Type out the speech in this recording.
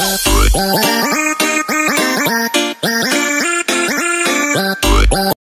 Ah,